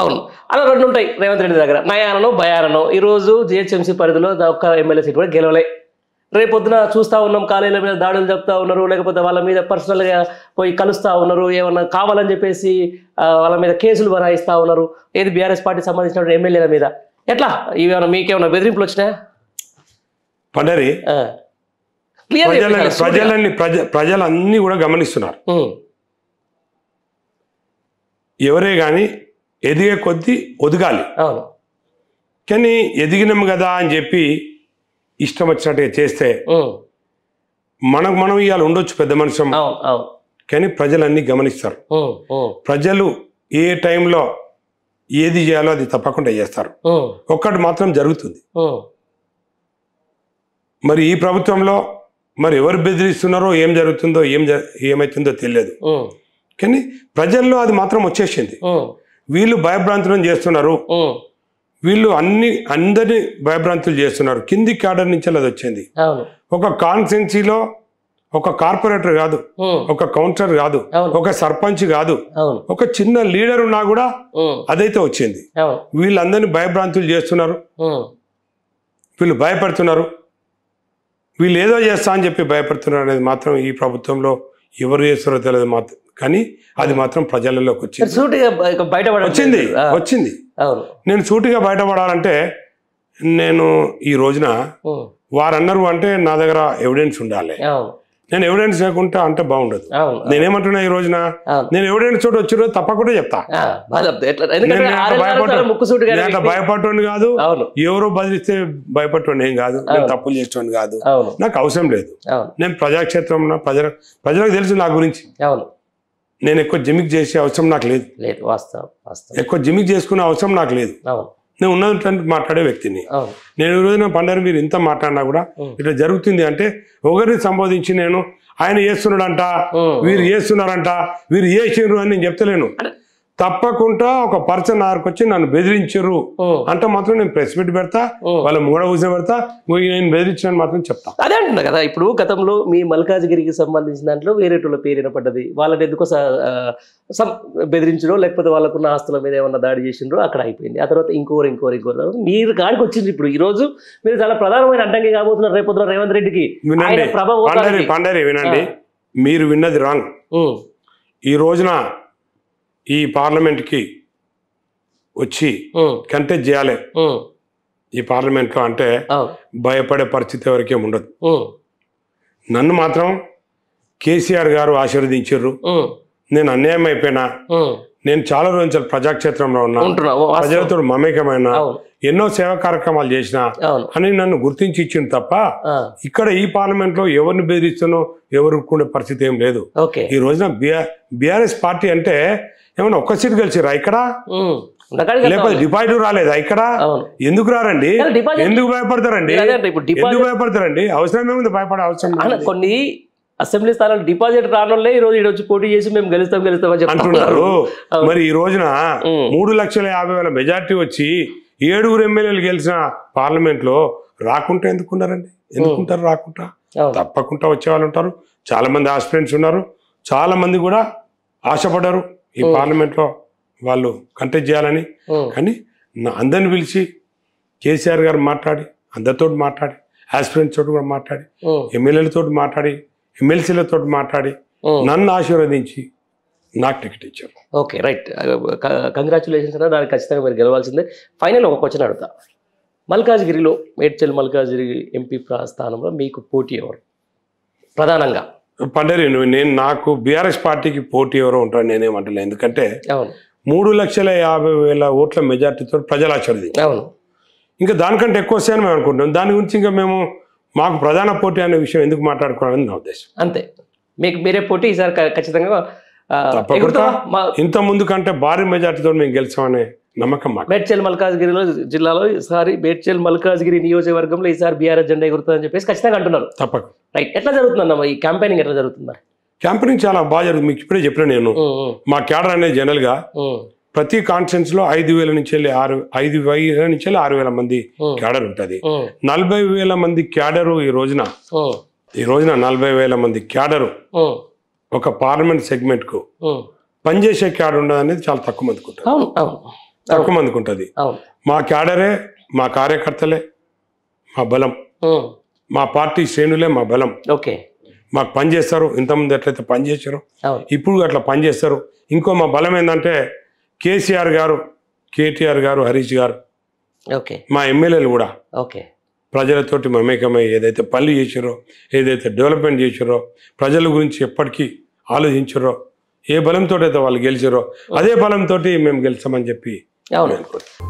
అవును. అలా రెండు ఉంటాయి. రేవంత్ రెడ్డి దగ్గర. నయానను భయానను ఈరోజు జిహెచ్ఎంసీ పరిధిలో ఒక్క ఎమ్మెల్యే సీట్ కూడా గెలవలే. రేపొద్దున చూస్తా ఉన్నాం కాలేజీల మీద దాడులు చెప్తా ఉన్నారు. లేకపోతే వాళ్ళ మీద పర్సనల్గా పోయి కలుస్తా ఉన్నారు. ఏమన్నా కావాలని చెప్పేసి వాళ్ళ మీద కేసులు బనాయిస్తా ఉన్నారు. ఏది బీఆర్ఎస్ పార్టీ సంబంధించిన ఎమ్మెల్యేల మీద. ఎట్లా? ఇవేమన్నా మీకేమన్నా బెదిరింపులు వచ్చినాయా? పండరి క్లియర్ ప్రజలని ప్రజలని ప్రజ ప్రజలన్నీ కూడా గమనిస్తున్నారు. ఎవరే కానీ ఎదిగే కొద్దీ ఒదగాలి. అవును. కానీ ఎదిగినాం కదా అని చెప్పి ఇష్టం వచ్చినట్టుగా చేస్తే మనకు మనం ఇవాళ ఉండొచ్చు పెద్ద మనుషం కానీ ప్రజలన్నీ గమనిస్తారు. ప్రజలు ఏ టైంలో ఏది చేయాలో అది తప్పకుండా చేస్తారు. ఒక్కటి మాత్రం జరుగుతుంది. మరి ఈ ప్రభుత్వంలో మరి ఎవరు బెదిరిస్తున్నారో ఏం జరుగుతుందో ఏం ఏమవుతుందో తెలియదు. కానీ ప్రజల్లో అది మాత్రం వచ్చేసింది. వీళ్ళు భయభ్రాంతులను చేస్తున్నారు. వీళ్ళు అన్ని అందరినీ భయభ్రాంతులు చేస్తున్నారు. కింది క్యాడర్ నుంచి అది వచ్చింది. ఒక కాన్స్టెన్సీలో ఒక కార్పొరేటర్ కాదు ఒక కౌన్సిలర్ కాదు. ఒక సర్పంచ్ కాదు ఒక చిన్న లీడర్ ఉన్నా కూడా అదైతే వచ్చింది. వీళ్ళందరినీ భయభ్రాంతులు చేస్తున్నారు. వీళ్ళు భయపడుతున్నారు. వీళ్ళు ఏదో చేస్తా అని చెప్పి భయపడుతున్నారు అనేది మాత్రం ఈ ప్రభుత్వంలో ఎవరు చేస్తారో తెలియదు మాత్రం. కానీ అది మాత్రం ప్రజలలోకి వచ్చింది. సూటిగా బయటపడ వచ్చింది వచ్చింది. నేను సూటిగా బయటపడాలంటే నేను ఈ రోజున వారన్నారు అంటే నా దగ్గర ఎవిడెన్స్ ఉండాలి. నేను ఎవిడెన్స్ లేకుంటే అంటే బాగుండదు. నేనేమంటున్నా ఈ రోజున? నేను ఎవిడెన్స్ చోటు వచ్చిరో తప్పకుండా చెప్తా. భయపడటోని కాదు ఎవరో బదిలిస్తే భయపడటోని ఏం కాదు నేను తప్పులు చేసేటోని కాదు. నాకు అవసరం లేదు. నేను ప్రజాక్షేత్రం ప్రజల ప్రజలకు తెలుసు నా గురించి. నేను ఎక్కువ జిమిక్ చేసే అవసరం నాకు లేదు. లేదు వాస్తవం వాస్తవం. ఎక్కువ జిమిక్ చేసుకునే అవసరం నాకు లేదు. అవును. నేను ఉన్నటువంటి మాట్లాడే వ్యక్తిని. నేను ఈ రోజున పండరు మీరు ఇంత మాట్లాడినా కూడా. ఇట్లా జరుగుతుంది అంటే ఒకరిని సంబోధించి నేను ఆయన చేస్తున్నాడంట. వీరు చేస్తున్నారంట వీరు చేసిండ్రు అని నేను చెప్తలేను. తప్పకుండా ఒక పర్సన్ ఆరికి వచ్చి నన్ను బెదిరించరు. అంటే మాత్రం నేను ప్రెస్ మీట్ పెడతా. వాళ్ళ మూడ కూర్చో పెడతా "ఓ, నేను బెదిరించాను మాత్రం చెప్తా. అదే అంటున్నా కదా ఇప్పుడు గతంలో మీ మల్కాజ్గిరికి సంబంధించిన దాంట్లో వేరేటోళ్ళ పేరు వినపడ్డది. వాళ్ళని ఎందుకో బెదిరించడో లేకపోతే వాళ్ళకున్న ఆస్తుల మీద ఏమన్నా దాడి చేసిండ్రో అక్కడ అయిపోయింది. ఆ తర్వాత ఇంకోరు ఇంకోరు ఇంకోరు తర్వాత మీరు కాడికి వచ్చింది ఇప్పుడు. ఈ రోజు మీరు చాలా ప్రధానమైన అడ్డంకి కాబోతున్నారు రేపొద్దున రేవంత్ రెడ్డికి. వినండి. ఆయన ప్రభ పండరి పోతానికి. పండరి వినండి. మీరు విన్నది రాంగ్. ఈ రోజున ఈ పార్లమెంట్కి వచ్చి కంటెస్ట్ చేయాలి. ఈ పార్లమెంట్లో అంటే భయపడే పరిస్థితి ఎవరికేం ఉండదు. నన్ను మాత్రం కేసీఆర్ గారు ఆశీర్వదించారు. నేను అన్యాయం అయిపోయినా. నేను చాలా రోజులు ప్రజాక్షేత్రంలో ఉన్నా. ప్రజలతో మమేకమైన ఎన్నో సేవా కార్యక్రమాలు చేసిన అని నన్ను గుర్తించి ఇచ్చింది తప్ప ఇక్కడ ఈ పార్లమెంట్లో ఎవరిని బెదిరిస్తున్నో ఎవరు పరిస్థితి ఏం లేదు. ఈ రోజున బిఆర్ బీఆర్ఎస్ పార్టీ అంటే ఏమన్నా ఒక్క సీట్ గెలిచిరా ఇక్కడ? లేకపోతే డిపాజిట్ రాలేదా ఇక్కడ? ఎందుకు రారండి? ఎందుకు భయపడతారండి? ఎందుకు భయపడతారండి? అవసరం ఏముంది? భయపడే అవసరం కొన్ని అసెంబ్లీ స్థానాలు డిపాజిట్ రానోళ్ళే ఈ రోజు వచ్చి పోటీ చేసి మేము గెలుస్తాం గెలుస్తాం అని అంటున్నారు. మరి ఈ రోజున. మూడు లక్షల యాభై వేల మెజార్టీ వచ్చి ఏడుగురు ఎమ్మెల్యేలు గెలిచిన పార్లమెంట్లో రాకుంటే ఎందుకున్నారండి? ఎందుకుంటారు రాకుండా. తప్పకుండా వచ్చే వాళ్ళు ఉంటారు. చాలా మంది ఆస్పిరెంట్స్ ఉన్నారు. చాలా మంది కూడా ఆశపడ్డారు. ఈ పార్లమెంట్లో వాళ్ళు కంటెస్ట్ చేయాలని. కానీ అందరిని పిలిచి కేసీఆర్ గారు మాట్లాడి అందరితో మాట్లాడి ఆస్పిరెంట్స్ తోటి కూడా మాట్లాడి. ఎమ్మెల్యేలతో మాట్లాడి ఎమ్మెల్సీలతో మాట్లాడి. నన్ను ఆశీర్వదించి నాకు టికెట్ ఇచ్చారు. Okay right. కంగ్రాచులేషన్స్ అన్న దానికి ఖచ్చితంగా మీరు గెలవాల్సిందే. ఫైనల్ ఒక క్వశ్చన్ అడుగుతా. మల్కాజ్గిరిలో మేడ్చల్ మల్కాజ్గిరి ఎంపీ ప్రా- స్థానంలో మీకు పోటీ ఎవరు? ప్రధానంగా. పండరి నువ్వు నేను నాకు బీఆర్ఎస్ పార్టీకి పోటీ ఎవరో ఉంటారు నేనేమంటలే ఎందుకంటే మూడు లక్షల యాభై వేల ఓట్ల మెజార్టీతో ప్రజలు ఆశీర్వదించారు అవును. ఇంకా దానికంటే ఎక్కువ వస్తాయని మేము అనుకుంటున్నాం. దాని గురించి ఇంకా మేము మాకు ప్రధాన పోటీ అనే విషయం ఎందుకు మాట్లాడుకోవాలని నా ఉద్దేశం. అంతే. మీకు మీరే పోటీ ఈసారి ఖచ్చితంగా తప్పకుండా. ఇంత ముందు కంటే భారీ మెజార్టీతో మేము గెలిచామనే నమ్మకం మాకు. మేడ్చల్ మల్కాజ్గిరిలో జిల్లాలో ఈసారి మేడ్చల్ మల్కాజ్గిరి నియోజకవర్గంలో ఈసారి బీఆర్ఎస్ జెండా ఎగురుతుందని చెప్పేసి ఖచ్చితంగా అంటున్నారు. తప్పక. రైట్ ఎట్లా జరుగుతుందన్న ఈ క్యాంపెయినింగ్ ఎట్లా జరుగుతుంది క్యాంపెయినింగ్ చాలా బాగా జరుగుతుంది. మీకు ఇప్పుడే చెప్పిన నేను. మా క్యాడర్ అనేది జనరల్గా ఉం, ప్రతి కాన్ఫరెన్స్లో ఐదు వేల నుంచి వెళ్ళి ఆరు ఐదు వేల నుంచి వెళ్ళి ఆరు వేల మంది క్యాడర్ ఉంటుంది. నలభై వేల మంది క్యాడరు ఈ రోజున. ఈ రోజున నలభై వేల మంది క్యాడరు ఒక పార్లమెంట్ సెగ్మెంట్కు. పనిచేసే క్యాడర్ ఉండదు అనేది చాలా తక్కువ మందికి ఉంటుంది. తక్కువ మందికి ఉంటుంది మా క్యాడరే మా కార్యకర్తలే మా బలం. మా పార్టీ శ్రేణులే మా బలం. ఓకే. మాకు పని చేస్తారు ఇంతకుముందు ఎట్లయితే పని చేశారో ఇప్పుడు అట్లా పని చేస్తారు. ఇంకో మా బలం ఏంటంటే కేసీఆర్ గారు కేటీఆర్ గారు హరీష్ గారు ఓకే. మా ఎమ్మెల్యేలు కూడా. ఓకే. ప్రజలతోటి మమేకమై ఏదైతే పనులు చేసారో ఏదైతే డెవలప్మెంట్ చేసారో ప్రజల గురించి ఎప్పటికీ ఆలోచించారో ఏ బలంతో అయితే వాళ్ళు గెలిచారో అదే బలంతో మేము గెలిచామని చెప్పి అవును అనుకుంటున్నాం.